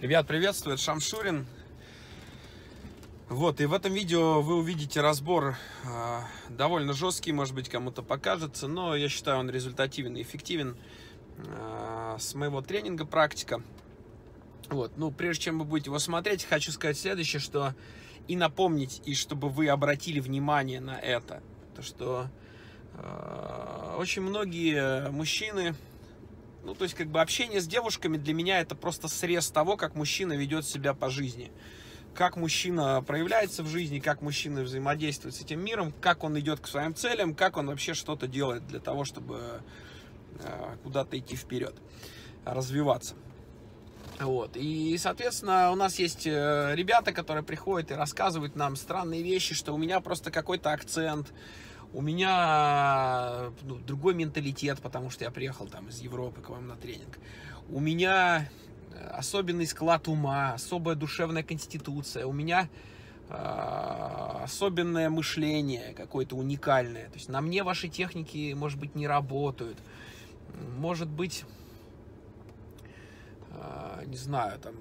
Ребят, приветствую, это Шамшурин. Вот, и в этом видео вы увидите разбор э, довольно жесткий, может быть, кому-то покажется, но я считаю, он результативен и эффективен э, с моего тренинга «Практика». Вот, ну, прежде чем вы будете его смотреть, хочу сказать следующее, что и напомнить, и чтобы вы обратили внимание на это, то что э, очень многие мужчины ну, то есть, как бы общение с девушками для меня это просто срез того, как мужчина ведет себя по жизни. Как мужчина проявляется в жизни, как мужчина взаимодействует с этим миром, как он идет к своим целям, как он вообще что-то делает для того, чтобы э, куда-то идти вперед, развиваться. Вот. И, соответственно, у нас есть э, ребята, которые приходят и рассказывают нам странные вещи, что у меня просто какой-то акцент, у меня ну, другой менталитет, потому что я приехал там из Европы к вам на тренинг. У меня э, особенный склад ума, особая душевная конституция. У меня э, особенное мышление какое-то уникальное. То есть на мне ваши техники, может быть, не работают. Может быть, э, не знаю, там...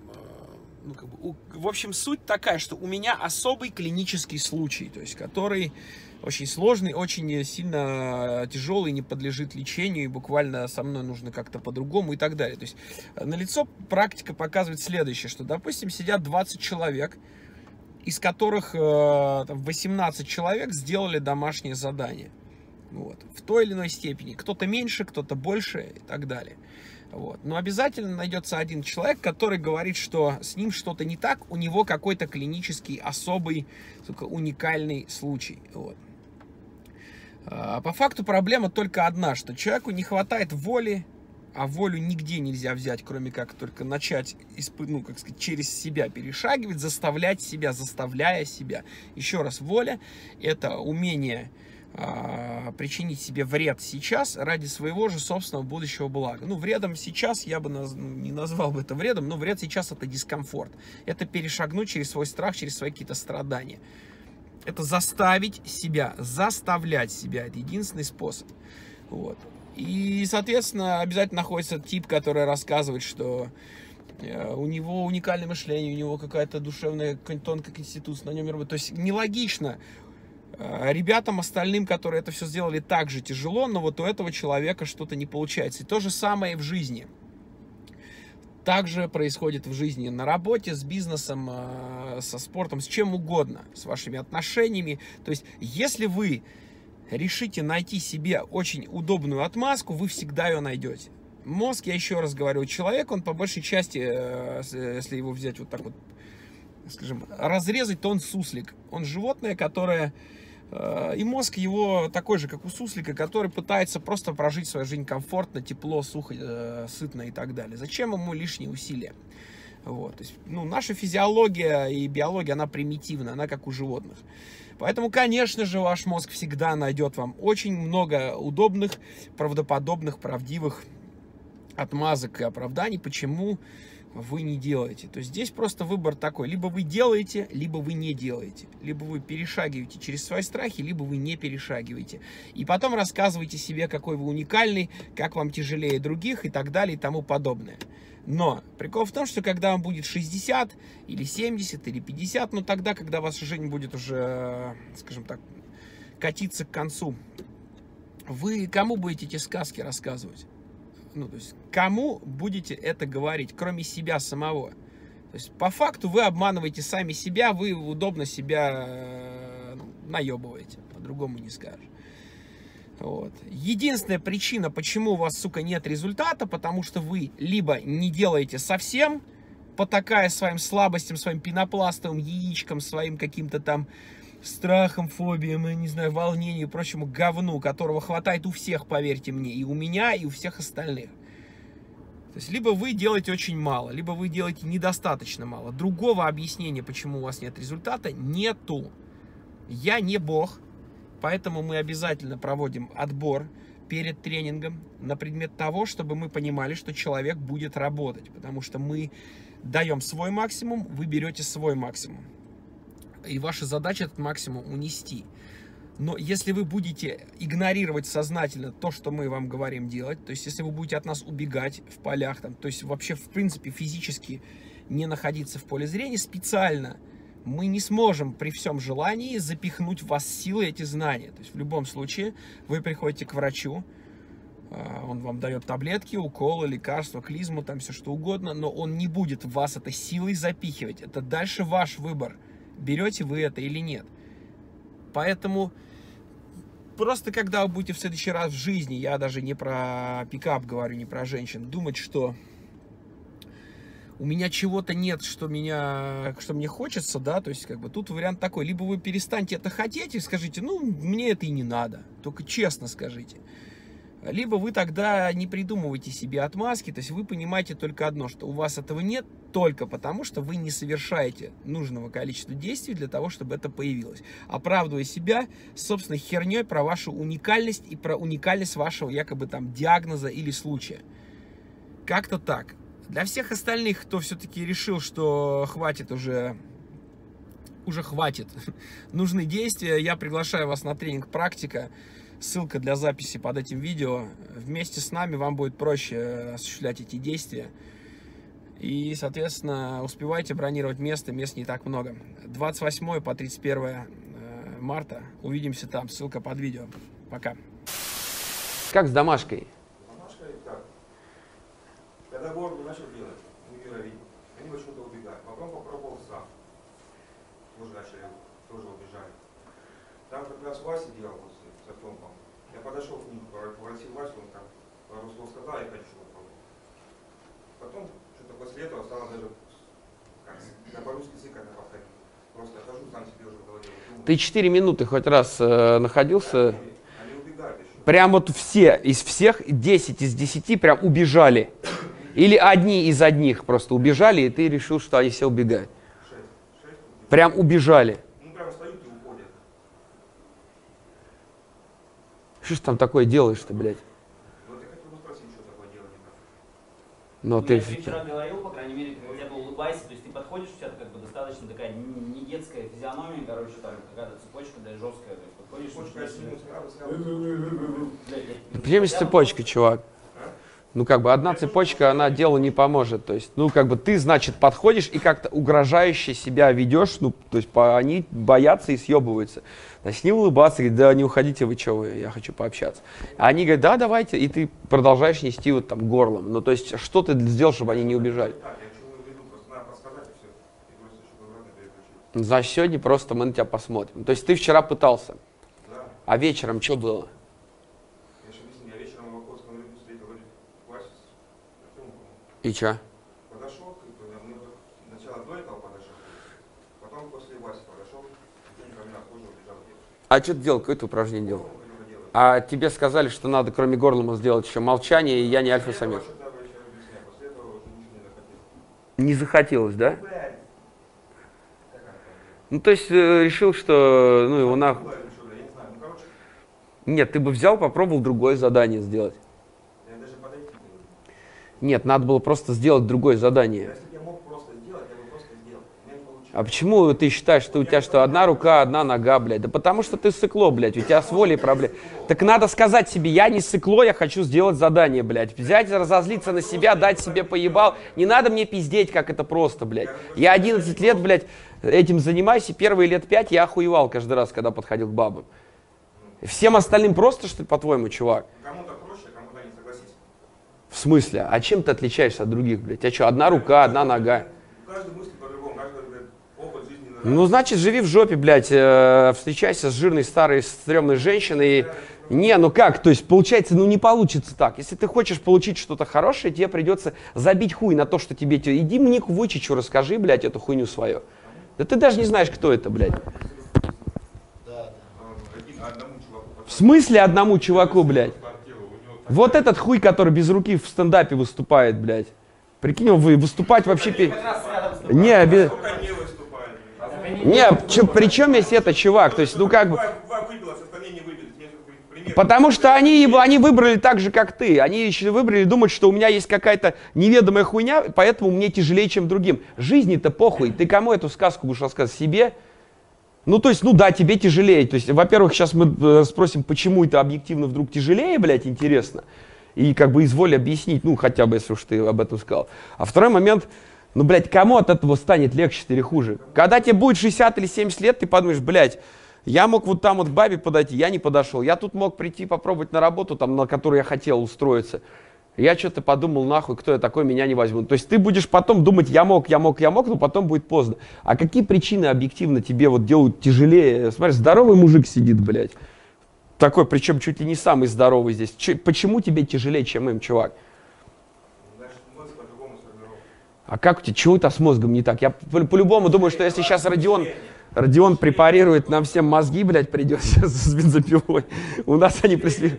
Ну, как бы, в общем, суть такая, что у меня особый клинический случай, то есть который очень сложный, очень сильно тяжелый, не подлежит лечению, и буквально со мной нужно как-то по-другому и так далее. То есть э, на лицо практика показывает следующее, что, допустим, сидят 20 человек, из которых 18 э, человек сделали домашнее задание. Вот. В той или иной степени. Кто-то меньше, кто-то больше и так далее. Вот. Но обязательно найдется один человек, который говорит, что с ним что-то не так, у него какой-то клинический, особый, сука, уникальный случай. Вот. А по факту проблема только одна, что человеку не хватает воли, а волю нигде нельзя взять, кроме как только начать, ну, как сказать, через себя перешагивать, заставлять себя, заставляя себя. Еще раз, воля – это умение а, причинить себе вред сейчас ради своего же собственного будущего блага. Ну, вредом сейчас я бы наз... Ну, не назвал бы это вредом, но вред сейчас это дискомфорт. Это перешагнуть через свой страх, через свои какие-то страдания это заставить себя, заставлять себя. Это единственный способ. Вот. И, соответственно, обязательно находится тип, который рассказывает, что э, у него уникальное мышление, у него какая-то душевная тонкая конституция, на нем То есть нелогично э, ребятам остальным, которые это все сделали, так же тяжело, но вот у этого человека что-то не получается. И то же самое и в жизни также происходит в жизни на работе, с бизнесом, э, со спортом, с чем угодно, с вашими отношениями. То есть, если вы решите найти себе очень удобную отмазку, вы всегда ее найдете. Мозг, я еще раз говорю, человек, он по большей части, э, если его взять вот так вот, скажем, разрезать, то он суслик. Он животное, которое Э, и мозг его такой же, как у суслика, который пытается просто прожить свою жизнь комфортно, тепло, сухо, э, сытно и так далее. Зачем ему лишние усилия? Вот. То есть, ну, наша физиология и биология, она примитивна, она как у животных. Поэтому, конечно же, ваш мозг всегда найдет вам очень много удобных, правдоподобных, правдивых отмазок и оправданий, почему вы не делаете. То есть здесь просто выбор такой. Либо вы делаете, либо вы не делаете. Либо вы перешагиваете через свои страхи, либо вы не перешагиваете. И потом рассказываете себе, какой вы уникальный, как вам тяжелее других и так далее и тому подобное. Но прикол в том, что когда вам будет 60 или 70 или 50, ну тогда, когда ваша жизнь будет уже, скажем так, катиться к концу, вы кому будете эти сказки рассказывать? Ну, то есть, кому будете это говорить, кроме себя самого? То есть, по факту вы обманываете сами себя, вы удобно себя ну, наебываете, по-другому не скажешь. Вот. Единственная причина, почему у вас, сука, нет результата, потому что вы либо не делаете совсем, потакая своим слабостям, своим пенопластовым яичком, своим каким-то там страхом, фобиям, не знаю, волнению и прочему говну, которого хватает у всех, поверьте мне, и у меня, и у всех остальных. То есть, либо вы делаете очень мало, либо вы делаете недостаточно мало. Другого объяснения, почему у вас нет результата, нету. Я не бог, поэтому мы обязательно проводим отбор перед тренингом на предмет того, чтобы мы понимали, что человек будет работать. Потому что мы даем свой максимум, вы берете свой максимум и ваша задача этот максимум унести. Но если вы будете игнорировать сознательно то, что мы вам говорим делать, то есть если вы будете от нас убегать в полях, там, то есть вообще в принципе физически не находиться в поле зрения специально, мы не сможем при всем желании запихнуть в вас силы эти знания. То есть в любом случае вы приходите к врачу, а, он вам дает таблетки, уколы, лекарства, клизму, там все что угодно, но он не будет вас это силой запихивать. Это дальше ваш выбор, берете вы это или нет. Поэтому просто когда вы будете в следующий раз в жизни, я даже не про пикап говорю, не про женщин, думать, что у меня чего-то нет, что меня, что мне хочется, да, то есть как бы тут вариант такой, либо вы перестаньте это хотеть и скажите, ну, мне это и не надо, только честно скажите. Либо вы тогда не придумываете себе отмазки, то есть вы понимаете только одно, что у вас этого нет только потому, что вы не совершаете нужного количества действий для того, чтобы это появилось. Оправдывая себя собственной херней про вашу уникальность и про уникальность вашего якобы там диагноза или случая. Как-то так. Для всех остальных, кто все-таки решил, что хватит уже уже хватит. Нужны действия. Я приглашаю вас на тренинг «Практика». Ссылка для записи под этим видео. Вместе с нами вам будет проще осуществлять эти действия. И, соответственно, успевайте бронировать место, мест не так много. 28 по 31 э, марта. Увидимся там. Ссылка под видео. Пока. Как с домашкой? Домашка так. Когда город начал делать, муравьи, они почему-то убегают. Потом попробовал сам. Тоже начали, тоже убежали. Там как раз Вася делал вот с. Я подошел к ним, попросил Васю, он там пару слов сказал, я хочу попробовать. Потом, что-то после этого стало даже, как, на по-русски язык это повторить. Просто хожу, сам себе уже думаю. Ты 4 минуты хоть раз э, находился? Они, они убегают еще. Прям вот все, из всех 10 из 10 прям убежали. Или одни из одних просто убежали, и ты решил, что они все убегают. Шесть. Шесть убегают. Прям убежали. Ну, прям встают и уходят. Что ж там такое делаешь-то, блядь? Вот я хотел бы спросить, что такое дело не так. Но Ну, ты... Я тебе вчера говорил, по крайней мере, хотя бы улыбайся, то есть ты подходишь, у тебя как бы достаточно такая не детская физиономия, короче, там какая-то цепочка, да, жесткая, то есть подходишь, Причем есть цепочка, чувак? Ну, как бы одна цепочка, она делу не поможет. То есть, ну, как бы ты, значит, подходишь и как-то угрожающе себя ведешь, ну, то есть по, они боятся и съебываются. Начни улыбаться, говорит, да не уходите вы, что вы, я хочу пообщаться. А они говорят, да, давайте, и ты продолжаешь нести вот там горлом. Ну, то есть, что ты сделал, чтобы они не убежали? Чего. Значит, сегодня просто мы на тебя посмотрим. То есть, ты вчера пытался, а вечером что было? Я же объясню, я вечером в Охотском ряду встретил вроде Васю с Артемом, по-моему. И что? Подошел, сначала до этого подошел, потом после Васи подошел, ко мне. А что ты делал? Какое ты упражнение делал? А тебе сказали, что надо кроме горлома сделать еще молчание, и я не альфа-самец. не захотел. Не захотелось, да? Там, Ну, то есть э, решил, что, ну, его нахуй. Ну, Нет, ты бы взял, попробовал другое задание сделать. я даже подойти не буду. Нет, надо было просто сделать другое задание. Если бы я мог просто сделать, я бы просто сделал. У меня не получилось. А почему ты считаешь, что у тебя что, одна рука, одна нога, блядь? Да потому что ты сыкло, блядь, у тебя с волей проблем. Так надо сказать себе, я не сыкло, я хочу сделать задание, блядь. Взять, разозлиться на себя, дать себе поебал. Не надо мне пиздеть, как это просто, блядь. Я 11 лет, блядь, этим занимаюсь, и первые лет 5 я охуевал каждый раз, когда подходил к бабам. Всем остальным просто, что ли, по-твоему, чувак? Кому-то. В смысле? А чем ты отличаешься от других, блядь? Тебя что, одна рука, одна нога? По-другому, каждый блядь, опыт. Ну, значит, живи в жопе, блядь, э, встречайся с жирной, старой, стрёмной женщиной. и- Не, ну как, то есть, получается, ну не получится так. Если ты хочешь получить что-то хорошее, тебе придется забить хуй на то, что тебе... те- Иди мне к Вычичу, расскажи, блядь, эту хуйню свою. Да ты даже не знаешь, кто это, блядь. А, В смысле одному чуваку, блядь? Вот этот хуй, который без руки в стендапе выступает, блядь. Прикинь, вы- выступать вообще... пе-. Не, бе- Только не не, чё, при чем есть это, чувак? То есть, ну как бы... Потому что они, они выбрали так же, как ты. Они еще выбрали думать, что у меня есть какая-то неведомая хуйня, поэтому мне тяжелее, чем другим. Жизни-то похуй. Ты кому эту сказку будешь рассказывать? Себе? Ну, то есть, ну да, тебе тяжелее. То есть, во-первых, сейчас мы э, спросим, почему это объективно вдруг тяжелее, блядь, интересно. И как бы изволь объяснить, ну, хотя бы, если уж ты об этом сказал. А второй момент, Ну, блядь, кому от этого станет легче или хуже? Когда тебе будет 60 или 70 лет, ты подумаешь, блядь, я мог вот там вот к бабе подойти, я не подошел. Я тут мог прийти попробовать на работу, там, на которую я хотел устроиться. Я что-то подумал, нахуй, кто я такой, меня не возьмут. То есть ты будешь потом думать, я мог, я мог, я мог, но потом будет поздно. А какие причины объективно тебе вот делают тяжелее? Смотри, здоровый мужик сидит, блядь. Такой, причем чуть ли не самый здоровый здесь. Че- почему тебе тяжелее, чем им, чувак? А как у тебя, чего это с мозгом не так? Я по- по-любому думаю, что если сейчас Родион, Родион препарирует нам всем мозги, блядь, придет сейчас с бензопилой. У нас они дофига.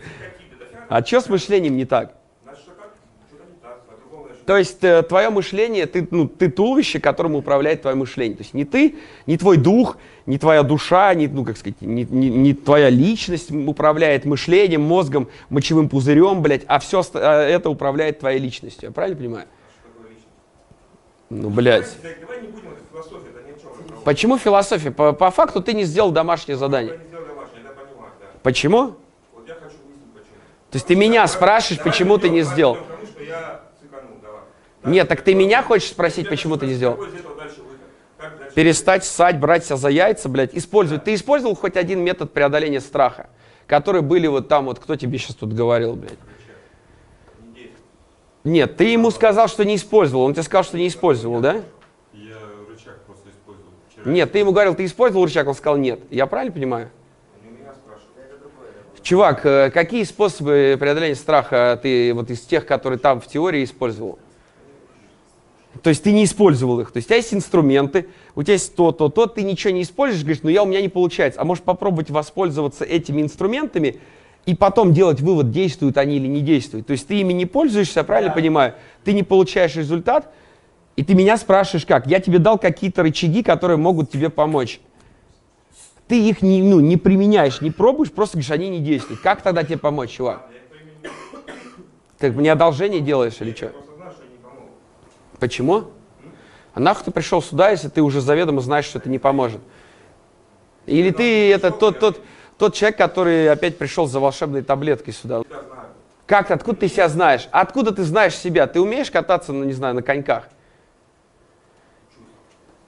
А что с мышлением не так? Значит, что как? Что-то не так. По-другому значит. То есть э, твое мышление, ты, ну, ты туловище, которым управляет твое мышление. То есть не ты, не твой дух, не твоя душа, не, ну, как сказать, не, не- не твоя личность управляет мышлением, мозгом, мочевым пузырем, блядь, а все это управляет твоей личностью. Я правильно понимаю? Ну, блядь. Давай, не будем, это философия, это ни чем. Почему философия? По, по факту ты не сделал домашнее задание. Я не сделал домашнее, я понимаю, да. Почему? Вот я хочу выяснить, почему. То есть ты меня спрашиваешь, почему ты не сделал? Потому что я циканул, давай. Нет, так ты меня хочешь спросить, почему ты не сделал? Перестать ссать, брать себя за яйца, блядь, использовать. Ты использовал хоть один метод преодоления страха, которые были вот там, вот кто тебе сейчас тут говорил, блядь? Нет, ты ему сказал, что не использовал. Он тебе сказал, что не использовал, да? Я рычаг просто использовал вчера. Нет, ты ему говорил, ты использовал рычаг, он сказал нет. Я правильно понимаю? Чувак, э, какие способы преодоления страха ты вот из тех, которые там в теории использовал? То есть ты не использовал их. То есть у тебя есть инструменты, у тебя есть то, то, то, ты ничего не используешь, говоришь, ну я у меня не получается. А можешь попробовать воспользоваться этими инструментами и потом делать вывод, действуют они или не действуют. То есть ты ими не пользуешься, правильно понимаю? Ты не получаешь результат, и ты меня спрашиваешь как? Я тебе дал какие-то рычаги, которые могут тебе помочь. Ты их не, ну, не применяешь, не пробуешь, просто говоришь, они не действуют. Как тогда тебе помочь, чувак? Ты мне одолжение делаешь или что? Я просто знаю, что я не помогу. Почему? А нахуй ты пришел сюда, если ты уже заведомо знаешь, что это не поможет? Или ты это тот, тот, тот человек, который опять пришел за волшебной таблеткой сюда? Как, откуда ты себя знаешь? Откуда ты знаешь себя? Ты умеешь кататься, ну, не знаю, на коньках?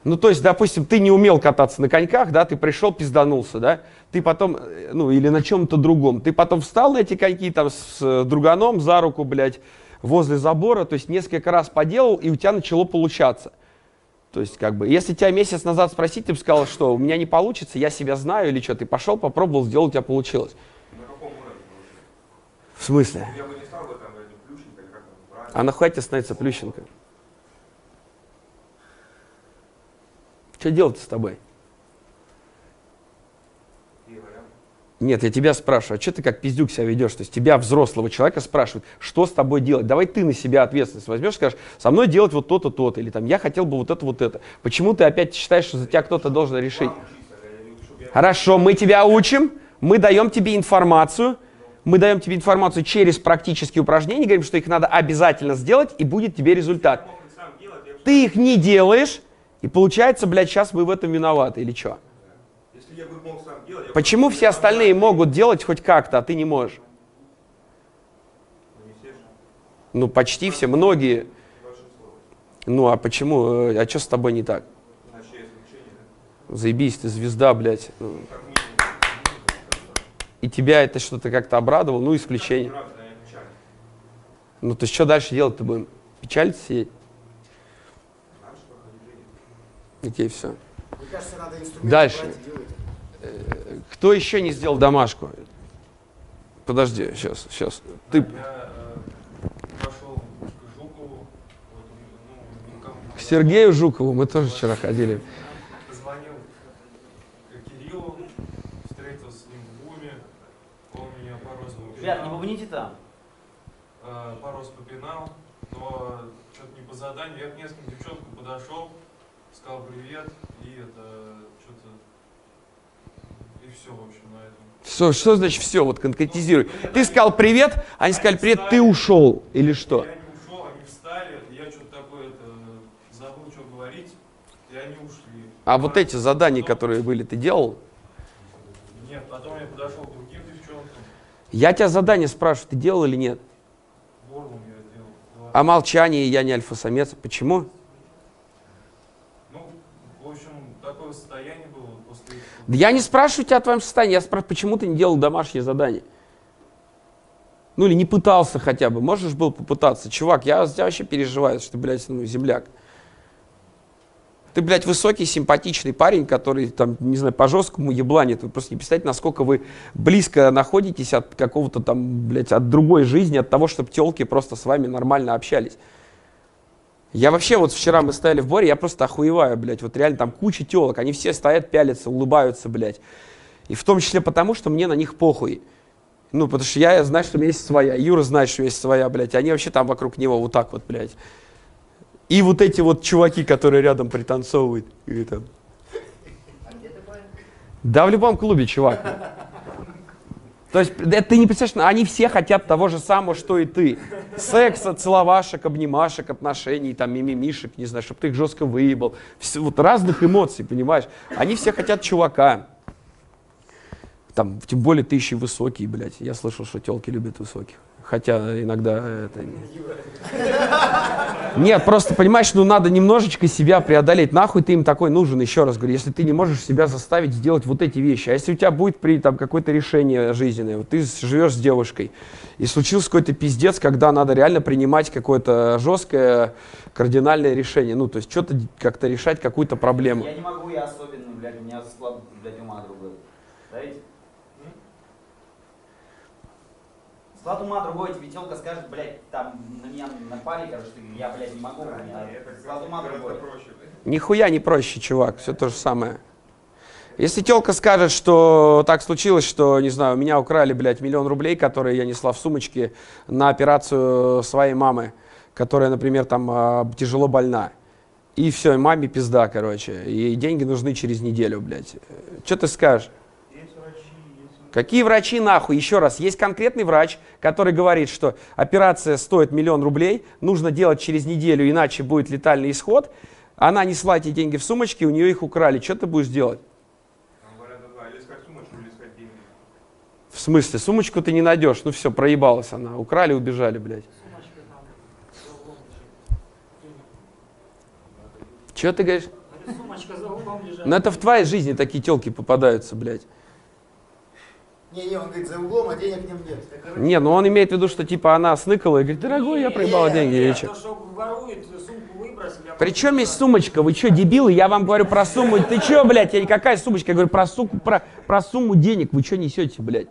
Ну, то есть, допустим, ты не умел кататься на коньках, да, ты пришел, пизданулся, да, ты потом, э, ну, или на чем-то другом, ты потом встал на эти коньки там с друганом за руку, блядь, возле забора, то есть несколько раз поделал, и у тебя начало получаться. То есть, как бы, если тебя месяц назад спросить, ты бы сказал, что у меня не получится, я себя знаю или что, ты пошел, попробовал, сделал, у тебя получилось. На каком уровне? В смысле? Я бы не стал бы там Плющенко или как? А нахуй тебе становится Плющенко? Что делать с тобой? Какие варианты? Нет, я тебя спрашиваю, а что ты как пиздюк себя ведешь? То есть тебя, взрослого человека, спрашивают, что с тобой делать? Давай ты на себя ответственность возьмешь, скажешь, со мной делать вот то-то, то-то, или там, я хотел бы вот это, вот это. Почему ты опять считаешь, что за тебя кто-то должен решить? Хорошо, мы тебя учим, мы даем тебе информацию, мы даем тебе информацию через практические упражнения, говорим, что их надо обязательно сделать, и будет тебе результат. Ты их не делаешь, и получается, блядь, сейчас мы в этом виноваты, или что? Если я бы мог сам Почему все остальные могут делать хоть как-то, а ты не можешь? Ну, почти все, многие. Ну, а почему? э, А что с тобой не так? Заебись, ты звезда, блядь. И тебя это что-то как-то обрадовало? Ну, исключение. Ну, то есть что дальше делать-то будем? Печалиться сидеть? Тебе все. Мне кажется, надо инструменты Дальше. Кто еще не сделал домашку? Подожди, сейчас, сейчас. Ты, Я э, пошел к Жукову, ну, к Сергею Жукову мы тоже вчера ходили. позвонил к Кириллу, встретился с ним в БУМе, он меня пару раз Ребят, не попинал, бубните там. э, пару раз попинал, но что-то не по заданию. Я к нескольким девчонкам подошел, сказал привет, и это что-то... И все, в общем, на этом. Все, что значит все? Вот конкретизируй. Ты сказал привет, они сказали привет, ты ушел. Или что? Я не ушел, они встали, я что-то такое это, забыл, что говорить, и они ушли. А вот эти задания, которые были, ты делал? Нет, потом я подошел к другим девчонкам, Я тебя задание спрашиваю, ты делал или нет? горлом я делал. два. О молчании я не альфа-самец. Почему? такое состояние было вот после этого? Да я не спрашиваю тебя о твоем состоянии, я спрашиваю, почему ты не делал домашнее задание? Ну или не пытался хотя бы, можешь был попытаться. Чувак, я вообще переживаю, что ты, блядь, ну, земляк. Ты, блядь, высокий, симпатичный парень, который, там, не знаю, по жесткому ебланит. Вы просто не представляете, насколько вы близко находитесь от какого-то там, блядь, от другой жизни, от того, чтобы телки просто с вами нормально общались. Я вообще, вот вчера мы стояли в боре, я просто охуеваю, блядь, вот реально там куча телок, они все стоят, пялятся, улыбаются, блядь. И в том числе потому, что мне на них похуй. Ну, потому что я, знаю, что у меня есть своя, Юра знает, что есть своя, блядь, они вообще там вокруг него вот так вот, блядь. И вот эти вот чуваки, которые рядом пританцовывают. И там. Да, в любом клубе, чувак. То есть, это ты не представляешь, они все хотят того же самого, что и ты. Секса, целовашек, обнимашек, отношений, там, мимимишек, не знаю, чтобы ты их жестко выебал. Все, вот разных эмоций, понимаешь? Они все хотят чувака. Там, тем более ты еще высокий, блядь. Я слышал, что телки любят высоких. Хотя иногда это... не- Нет, просто, понимаешь, ну надо немножечко себя преодолеть. Нахуй ты им такой нужен, еще раз говорю, если ты не можешь себя заставить сделать вот эти вещи. А если у тебя будет при там какое-то решение жизненное, вот ты живешь с девушкой, и случился какой-то пиздец, когда надо реально принимать какое-то жесткое кардинальное решение. Ну, то есть что-то как-то решать какую-то проблему. Я не могу, я особенный, блядь, у меня склад, блядь, ума другой. Да ведь? Склад ума другой, тебе телка скажет, блядь, там на меня напали, короче, я, блядь, не могу, у меня склад ума другой. Нихуя не проще, чувак, все то же самое. Если телка скажет, что так случилось, что, не знаю, у меня украли, блядь, миллион рублей, которые я несла в сумочке на операцию своей мамы, которая, например, там а, тяжело больна. И все, и маме пизда, короче. И деньги нужны через неделю, блядь. Что ты скажешь? Какие врачи нахуй? Еще раз, есть конкретный врач, который говорит, что операция стоит миллион рублей, нужно делать через неделю, иначе будет летальный исход. Она несла эти деньги в сумочке, у нее их украли. Что ты будешь делать? Говорят, да, сумочку. В смысле? Сумочку ты не найдешь. Ну все, проебалась она. Украли, убежали, блядь. Че ты говоришь? Ну это в твоей жизни такие телки попадаются, блядь. Не-не, он говорит, за углом, а денег не нет. Так, короче, Не, ну он имеет в виду, что типа она сныкала и говорит, дорогой, я проебала Не, деньги. или Нет, чё? то, что ворует, сумку выбросили. а При потом- чем есть сумочка? Вы что, дебилы? Я вам говорю про сумму. Ты что, блядь, я какая сумочка? Я говорю про, суку, про, про сумму денег. Вы что несете, блядь?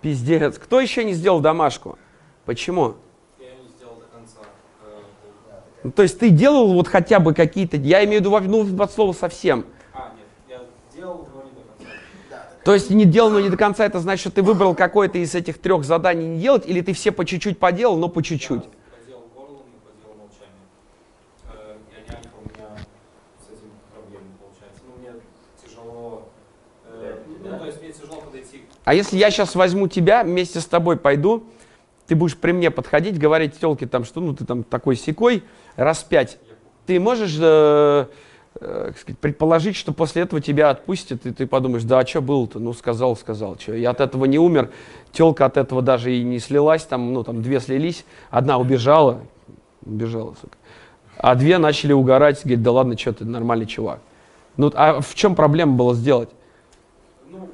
Пиздец. Кто еще не сделал домашку? Почему? Я не сделал до конца. Э, Ну, то есть ты делал вот хотя бы какие-то... Я имею в виду, ну, от слова совсем. А, нет, я делал, но не до конца. То есть не делал, но не до конца, это значит, что ты выбрал какое-то из этих трех заданий не делать, или ты все по чуть-чуть поделал, но по чуть-чуть? Э, Я нянька, у меня с этим проблемы получается. Ну, мне тяжело... э, Ну, то есть мне тяжело подойти А если я сейчас возьму тебя, вместе с тобой пойду, ты будешь при мне подходить, говорить телке там, что ну ты там такой секой, раз пять. Ты можешь э, э, сказать, предположить, что после этого тебя отпустят, и ты подумаешь, да, а что было-то? Ну, сказал, сказал, что. Я от этого не умер, телка от этого даже и не слилась, там, ну, там две слились, одна убежала, убежала, сука, а две начали угорать, говорит, да ладно, что ты, нормальный чувак. Ну, а в чем проблема было сделать? Ну,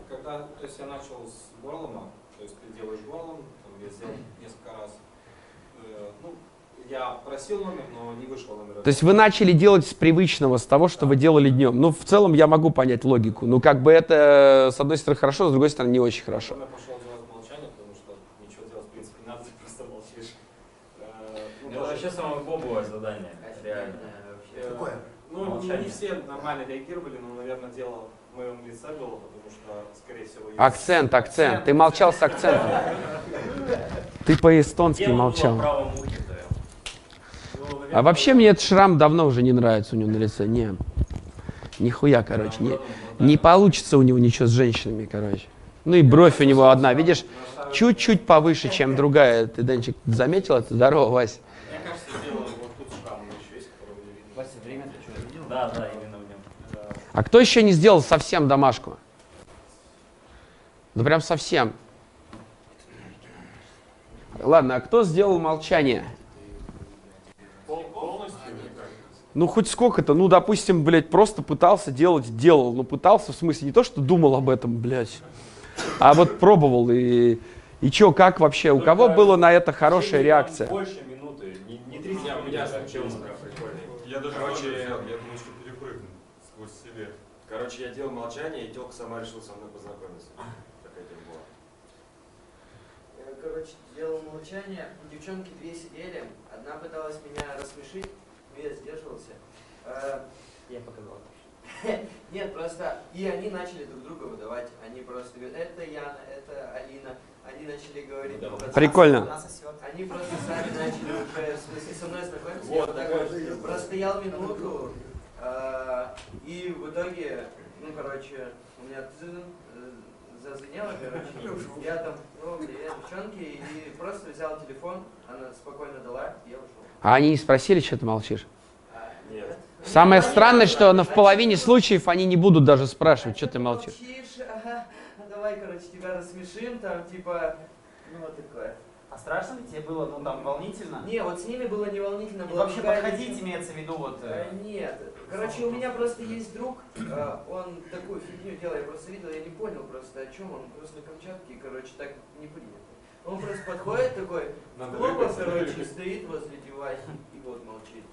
я просил номер, но не вышел номер. То есть вы начали делать с привычного, с того, что вы делали днем. Ну, в целом я могу понять логику. Ну, как бы это, с одной стороны, хорошо, с другой стороны, не очень хорошо. Я пошел делать молчание, потому что ничего делать, в принципе, не надо, ты просто молчишь. Э, ну, Это тоже- вообще самое бобовое задание, реально. Э, Какое? Ну, не- Молчание. не все нормально реагировали, но, наверное, дело в моем лице было, потому что, скорее всего, я- Акцент, акцент. Ты молчал с акцентом. Ты по-эстонски молчал. правом ухе твоем. Ну, наверное, А вообще мне этот шрам давно уже не нравится у него на лице. Не, нихуя, короче. Не, не получится у него ничего с женщинами, короче. Ну и бровь у него одна, видишь, чуть-чуть повыше, чем другая. Ты, Денчик, заметил это? Здорово, Вась. Мне кажется, дело вот тут шрам еще есть, который вы видите. Вася, время ты что, видел? Да, да, именно в нем. Да. А кто еще не сделал совсем домашку? Ну прям совсем. Ладно, а кто сделал молчание? Пол- полностью или как? Ну, хоть сколько-то, ну, допустим, блядь, просто пытался делать, делал. Ну, пытался, в смысле, не то, что думал об этом, блядь, а вот пробовал. И, и чё, как вообще, у кого было на это хорошая реакция? Больше минуты, не, не 30 Я, у меня случилось прикольный. Я даже Короче, я думаю, что перепрыгну сквозь себе. Короче, я делал молчание, и телка сама решила со мной познакомиться. Такая тема была. Я, короче, делал молчание. Девчонки две сидели. Одна пыталась меня рассмешить, но я сдерживался. Э, Я показал. Нет, просто и они начали друг друга выдавать. Они просто говорят, это Яна, это Алина. Они начали говорить. Про- Прикольно. Они просто сами начали уже в смысле, со мной знакомиться. Вот, я такой простоял минуту, э, и в итоге, ну, короче, у меня э, зазвенело, короче. Я там, ну, привет, девчонки, и просто взял телефон, она спокойно дала, и я ушел. А они не спросили, что ты молчишь? Нет. Самое странное, что на- в половине случаев они не будут даже спрашивать, что ты молчишь. Молчишь, ага, ну давай, короче, тебя рассмешим, там, типа, ну, вот такое. А страшно ли тебе было, ну там волнительно? Не, вот с ними было не волнительно, было вообще подходить имеется в виду вот... э, Э, Нет. Короче, у меня просто есть друг, э, он такую фигню делает, я просто видел, я не понял просто о чем, он просто на Камчатке, короче, так не принято. Он просто подходит такой, выиграть. короче, стоит возле девахи и вот молчит.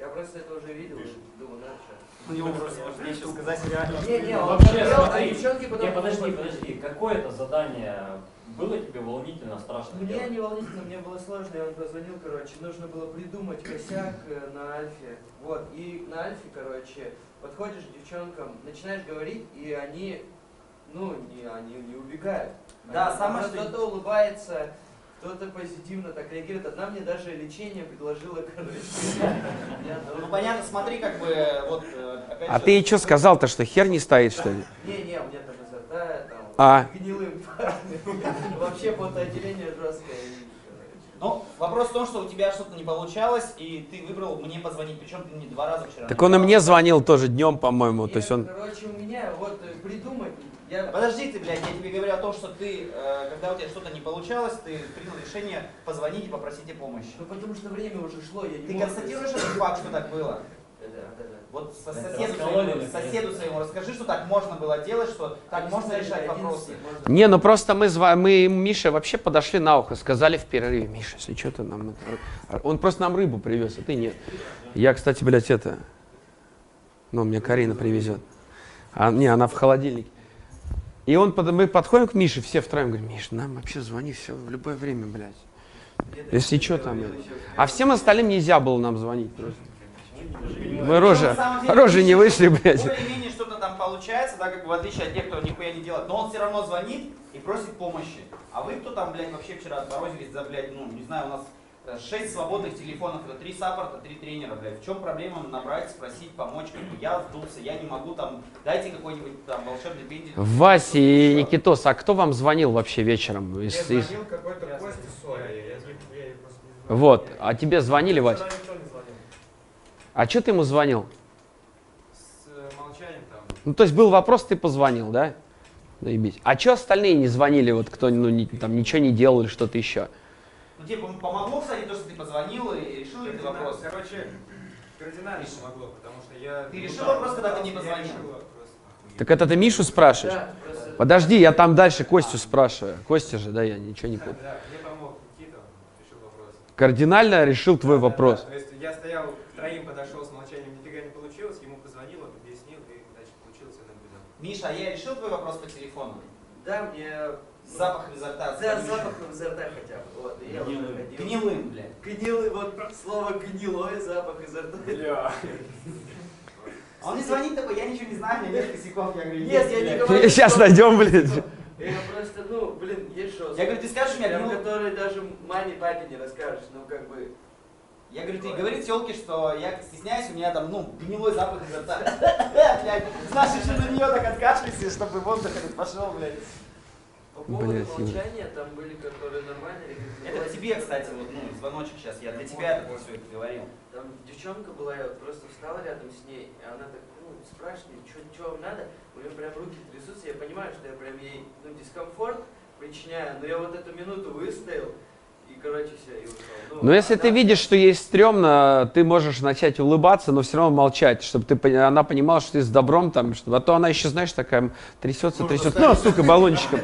Я просто это уже видел, и думаю, надо что. У него просто можно еще сказать реально. Не, не, он Вообще, а девчонки потом... Не, подожди, подожди. Какое это задание было тебе волнительно, страшно? Мне делать? не волнительно, мне было сложно, я он позвонил, короче, нужно было придумать косяк э, на Альфе. Вот, и на Альфе, короче, подходишь к девчонкам, начинаешь говорить, и они, ну, не, они не убегают. Да, Они- самое, что- Кто-то улыбается, кто-то позитивно так реагирует. Одна мне даже лечение предложила, короче. Ну понятно, смотри, как бы вот э, опять А ты ей что сказал-то, что хер не стоит, что ли? Не-не, у меня там изо рта, там, А. гнилым. Вообще потоотделение жесткое. Ну, вопрос в том, что у тебя что-то не получалось, и ты выбрал мне позвонить, причем ты мне два раза вчера. Так он и мне звонил тоже днем, по-моему. То есть он... Короче, у меня вот э, придумать. Я... Подожди ты, блядь, я тебе говорю о том, что ты, э, когда у тебя что-то не получалось, ты принял решение позвонить и попросить о помощи. Ну потому что время уже шло, я не Ты мог- констатируешь этот факт, что так было? Да, да, да. Вот со- соседу, своему, соседу своему расскажи, что так можно было делать, что так Они можно решать вопросы. можно- Не, ну просто мы, зва- мы Мише вообще подошли на ухо, сказали в перерыве, Миша, если что-то нам... это- Он просто нам рыбу привез, а ты нет. Я, кстати, блядь, это... Ну, мне Карина привезет. А, не, она в холодильнике. И он, мы подходим к Мише, все втроем, говорим, Миш, нам вообще звони все, в любое время, блядь. Если что там. А всем остальным нельзя было нам звонить просто. Мы деле, рожи не вышли, блядь. Более-менее что-то там получается, да, как в отличие от тех, кто нихуя не делает. Но он все равно звонит и просит помощи. А вы кто там, блядь, вообще вчера отморозились за, блядь, ну, не знаю, у нас э, шесть свободных телефонов, это три саппорта, три тренера, блядь. В чем проблема набрать, спросить, помочь? Как бы я сдулся, я не могу там, дайте какой-нибудь там волшебный пендель. Вася и Никитос, а кто вам звонил вообще вечером? Мне Из- из- звонил какой-то Костя Соя, я, я, я просто не знаю. Вот, а тебе звонили, звонил. А что ты ему звонил? С э, молчанием там. Ну, то есть был вопрос, ты позвонил, да? Заебись. А что остальные не звонили, вот кто ну, не- там ничего не делал или что-то еще? Ну, тебе пом- помогло, кстати, то, что ты позвонил и решил этот вопрос? Короче, кардинально помогло, потому что я... Ты решил вопрос, когда ты не позвонил? Так это ты Мишу спрашиваешь? Да, просто- Подожди, я там дальше Костю спрашиваю. Костя же, да, я ничего не понял. Да, мне помог Никита, решил вопрос. Кардинально решил твой Да, да, вопрос. да. То есть я стоял, к троим подошел с молчанием, нифига не получилось, ему позвонил, он объяснил, и дальше получилось, я наблюдал. Миша, а я решил твой вопрос по телефону? Да, мне... Запах изо рта. За скажи. запахом изо рта хотя бы. Вот, и я уже Гнилым. ходил. Гнилым, блядь. Гнилый, вот слово гнилой запах изо рта. Бля. А Он не звонит такой, я ничего не знаю, у меня нет косяков. Я говорю, Нет, есть, я не говорю. Сейчас найдем, блядь. Я просто, ну, блин, есть что. Я говорю, ты скажешь мне, ну- который даже маме, папе не расскажешь, ну, как бы... Я говорю, ты говори тёлке, что я стесняюсь, у меня там, ну, гнилой запах изо рта. Блядь, знаешь, еще на нее так откашляйся, чтобы воздух этот пошел, блядь. По поводу Блядь, молчания, там были, которые нормальные. Это тебе, кстати, вот, ну, звоночек сейчас, я для тебя это все это говорил. Там девчонка была, я вот просто встал рядом с ней, и она так, ну, спрашивает, что вам надо, у нее прям руки трясутся, я понимаю, что я прям ей, ну, дискомфорт причиняю, но я вот эту минуту выстоял, Ну, Но если она- ты видишь, что ей стрёмно, ты можешь начать улыбаться, но все равно молчать, чтобы ты, она понимала, что ты с добром там, чтобы, а то она еще, знаешь, такая трясется, трясется, ну, сука, баллончиком.